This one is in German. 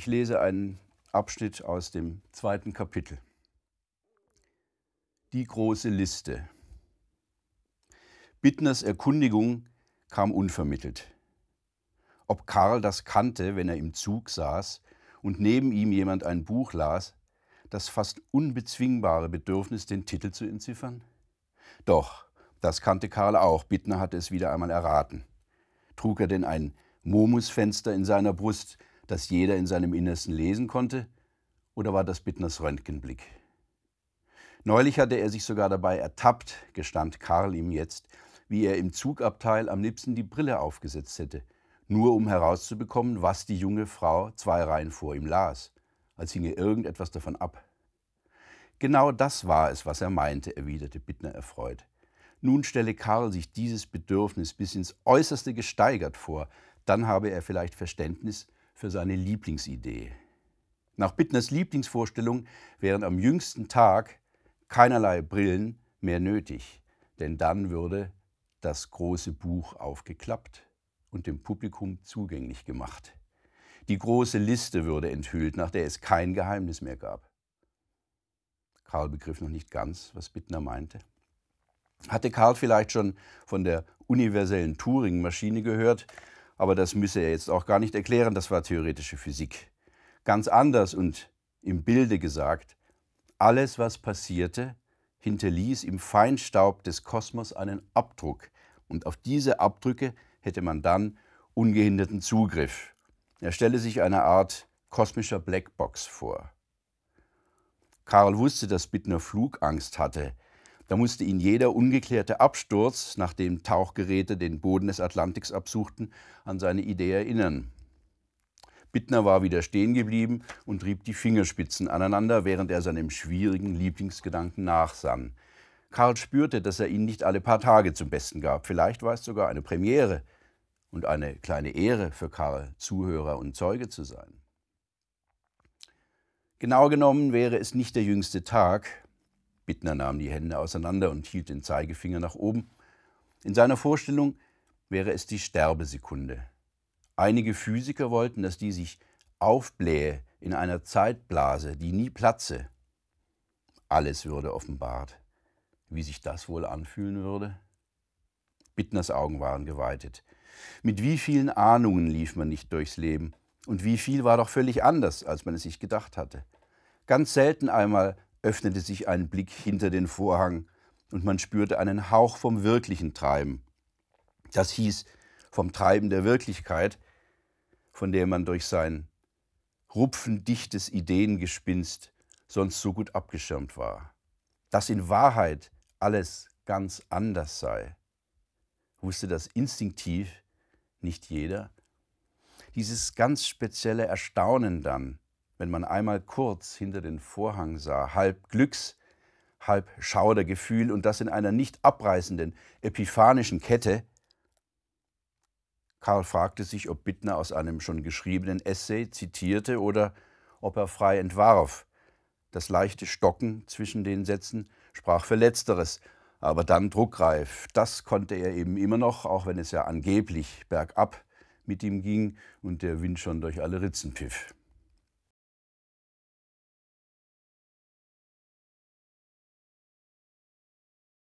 Ich lese einen Abschnitt aus dem zweiten Kapitel. Die große Liste. Bittners Erkundigung kam unvermittelt. Ob Karl das kannte, wenn er im Zug saß und neben ihm jemand ein Buch las, das fast unbezwingbare Bedürfnis, den Titel zu entziffern? Doch, das kannte Karl auch. Bittner hatte es wieder einmal erraten. Trug er denn ein Momusfenster in seiner Brust, das jeder in seinem Innersten lesen konnte? Oder war das Bittners Röntgenblick? Neulich hatte er sich sogar dabei ertappt, gestand Karl ihm jetzt, wie er im Zugabteil am liebsten die Brille aufgesetzt hätte, nur um herauszubekommen, was die junge Frau zwei Reihen vor ihm las, als hinge irgendetwas davon ab. Genau das war es, was er meinte, erwiderte Bittner erfreut. Nun stelle Karl sich dieses Bedürfnis bis ins Äußerste gesteigert vor, dann habe er vielleicht Verständnis für seine Lieblingsidee. Nach Bittners Lieblingsvorstellung wären am jüngsten Tag keinerlei Brillen mehr nötig, denn dann würde das große Buch aufgeklappt und dem Publikum zugänglich gemacht. Die große Liste würde enthüllt, nach der es kein Geheimnis mehr gab. Karl begriff noch nicht ganz, was Bittner meinte. Hatte Karl vielleicht schon von der universellen Turing-Maschine gehört, aber das müsse er jetzt auch gar nicht erklären, das war theoretische Physik. Ganz anders und im Bilde gesagt, alles, was passierte, hinterließ im Feinstaub des Kosmos einen Abdruck, und auf diese Abdrücke hätte man dann ungehinderten Zugriff. Er stelle sich eine Art kosmischer Blackbox vor. Karl wusste, dass Bittner Flugangst hatte, da musste ihn jeder ungeklärte Absturz, nachdem Tauchgeräte den Boden des Atlantiks absuchten, an seine Idee erinnern. Bittner war wieder stehen geblieben und rieb die Fingerspitzen aneinander, während er seinem schwierigen Lieblingsgedanken nachsann. Karl spürte, dass er ihn nicht alle paar Tage zum Besten gab. Vielleicht war es sogar eine Premiere und eine kleine Ehre für Karl, Zuhörer und Zeuge zu sein. Genau genommen wäre es nicht der jüngste Tag, Bittner nahm die Hände auseinander und hielt den Zeigefinger nach oben. In seiner Vorstellung wäre es die Sterbesekunde. Einige Physiker wollten, dass die sich aufblähe in einer Zeitblase, die nie platze. Alles würde offenbart. Wie sich das wohl anfühlen würde? Bittners Augen waren geweitet. Mit wie vielen Ahnungen lief man nicht durchs Leben und wie viel war doch völlig anders, als man es sich gedacht hatte. Ganz selten einmal öffnete sich ein Blick hinter den Vorhang und man spürte einen Hauch vom wirklichen Treiben. Das hieß vom Treiben der Wirklichkeit, von der man durch sein rupfendichtes Ideengespinst sonst so gut abgeschirmt war. Dass in Wahrheit alles ganz anders sei, wusste das instinktiv nicht jeder. Dieses ganz spezielle Erstaunen dann, wenn man einmal kurz hinter den Vorhang sah, halb Glücks, halb Schaudergefühl und das in einer nicht abreißenden epiphanischen Kette. Karl fragte sich, ob Bittner aus einem schon geschriebenen Essay zitierte oder ob er frei entwarf. Das leichte Stocken zwischen den Sätzen sprach für Letzteres, aber dann druckreif. Das konnte er eben immer noch, auch wenn es ja angeblich bergab mit ihm ging und der Wind schon durch alle Ritzen pfiff.